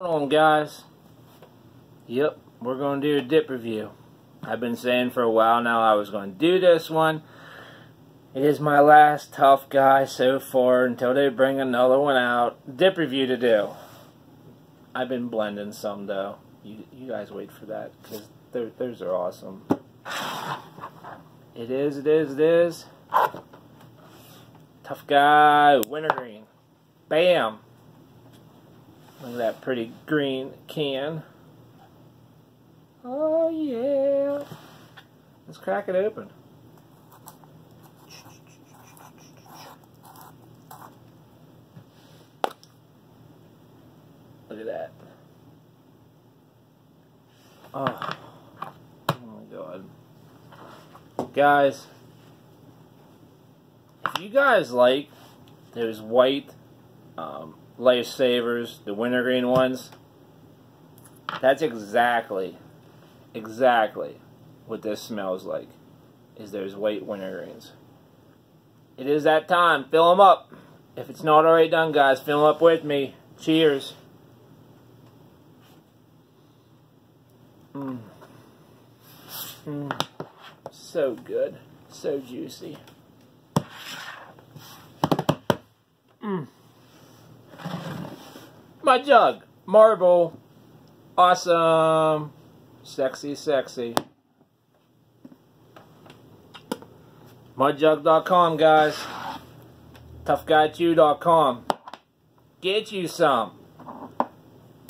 on guys. Yep we're to do a dip review. I've been saying for a while now I was to do this one. It is my last tough guy so far until they bring another one out. Dip review to do. I've been blending some though. You, you guys wait for that because those are awesome. It is it is it is. Tough guy wintergreen bam Look at that pretty green can. Oh yeah. Let's crack it open. Look at that. Oh. oh my god. Guys, if you guys like those white um, lifesavers, the wintergreen ones, that's exactly, exactly what this smells like, is those white wintergreens. It is that time. Fill them up. If it's not already done, guys, fill them up with me. Cheers. Mmm. Mmm. So good. So juicy. Mmm. Mudjug. Marble. Awesome. Sexy, sexy. Mudjug.com, guys. ToughGuyChew.com. Get you some.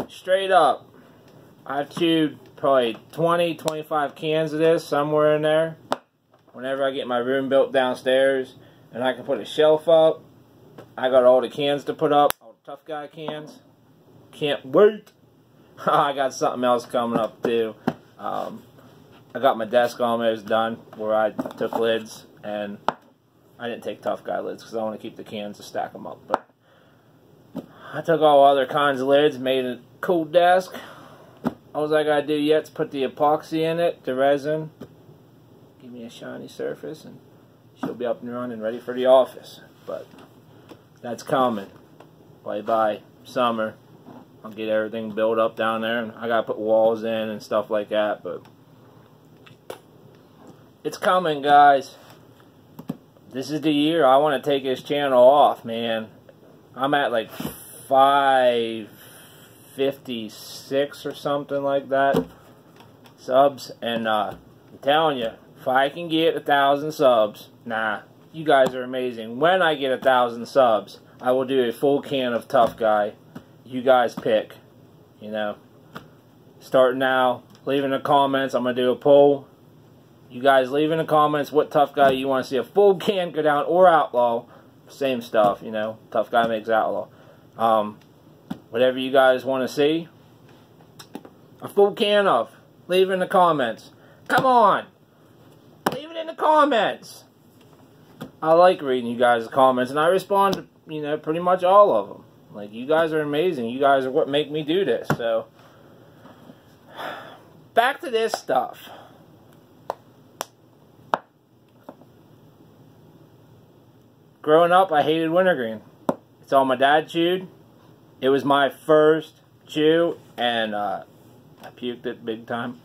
Straight up. I've chewed probably 20, 25 cans of this, somewhere in there. Whenever I get my room built downstairs and I can put a shelf up, I got all the cans to put up, all the Tough Guy cans. Can't wait. I got something else coming up too. Um, I got my desk almost done where I took lids and I didn't take tough guy lids because I want to keep the cans to stack them up. But I took all other kinds of lids, made a cool desk. All I gotta do yet is put the epoxy in it, the resin, give me a shiny surface, and she'll be up and running, ready for the office. But that's coming. Bye bye, summer. I'll get everything built up down there. And I gotta put walls in and stuff like that, but it's coming, guys. This is the year I want to take this channel off, man. I'm at like 556 or something like that subs, and uh, I'm telling you, if I can get a thousand subs, nah, you guys are amazing. When I get a thousand subs, I will do a full can of Tough Guy you guys pick. You know, start now. Leave in the comments. I'm gonna do a poll. You guys leave in the comments what tough guy you want to see a full can go down or outlaw. Same stuff, you know. Tough guy makes outlaw. Um, whatever you guys want to see. A full can of. Leave in the comments. Come on. Leave it in the comments. I like reading you guys' comments, and I respond to, you know, pretty much all of them. Like, you guys are amazing. You guys are what make me do this. So, back to this stuff. Growing up, I hated wintergreen. It's all my dad chewed. It was my first chew, and uh, I puked it big time.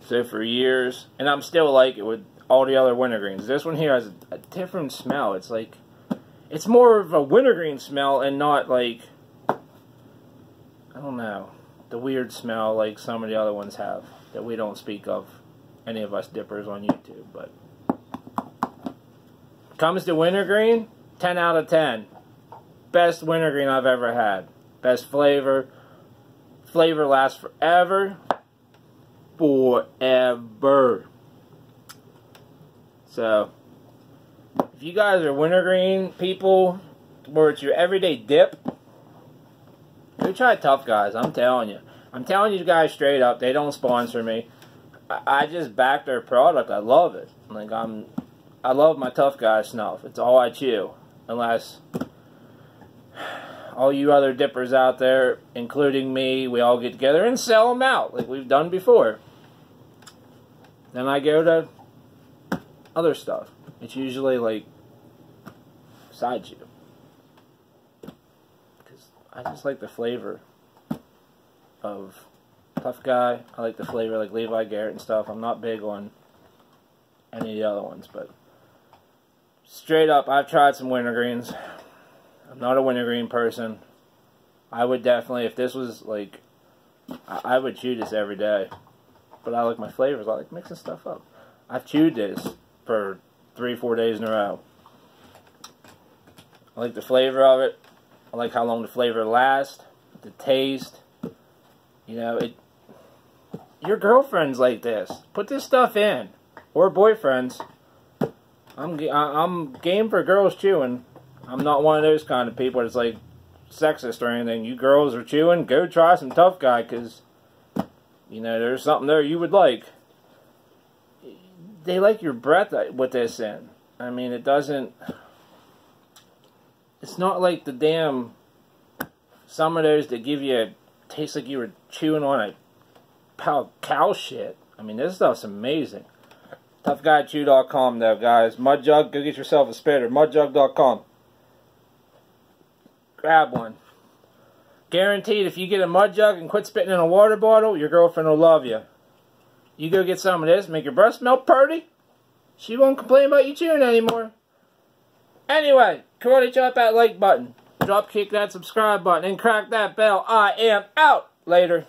So for years, and I'm still like it with all the other wintergreens. This one here has a, different smell. It's like it's more of a wintergreen smell and not like, I don't know, the weird smell like some of the other ones have that we don't speak of, any of us dippers on YouTube. But comes to wintergreen, 10 out of 10. Best wintergreen I've ever had. Best flavor. Flavor lasts forever. Forever. So, if you guys are wintergreen people, where it's your everyday dip, go try Tough Guys. I'm telling you. I'm telling you guys straight up. They don't sponsor me. I, I just back their product. I love it. Like I'm, I love my Tough Guy snuff. It's all I chew, unless all you other dippers out there, including me, we all get together and sell them out like we've done before. Then I go to other stuff. It's usually like side chew. Because I just like the flavor of Tough Guy. I like the flavor like Levi Garrett and stuff. I'm not big on any of the other ones, but straight up, I've tried some wintergreens. I'm not a wintergreen person. I would definitely, if this was like, I, I would chew this every day. But I like my flavors. I like mixing stuff up. I've chewed this for three, four days in a row. I like the flavor of it. I like how long the flavor lasts, the taste. You know, it. Your girlfriend's like this. Put this stuff in, or boyfriends. I'm I'm game for girls chewing. I'm not one of those kind of people that's like sexist or anything. You girls are chewing, go try some tough guy, cause you know there's something there you would like. They like your breath with this in. I mean, it doesn't it's not like the damn some of those that give you a taste like you were chewing on a pile cow shit. I mean, this stuff's amazing. ToughGuyChew.com though, guys. Mudjug, go get yourself a spitter. Mudjug.com. Grab one. Guaranteed, if you get a mud jug and quit spitting in a water bottle, your girlfriend will love you. You go get some of this, make your breath smell purty. She won't complain about you chewing anymore. Anyway, karate chop that like button. Drop kick that subscribe button and crack that bell. I am out. Later.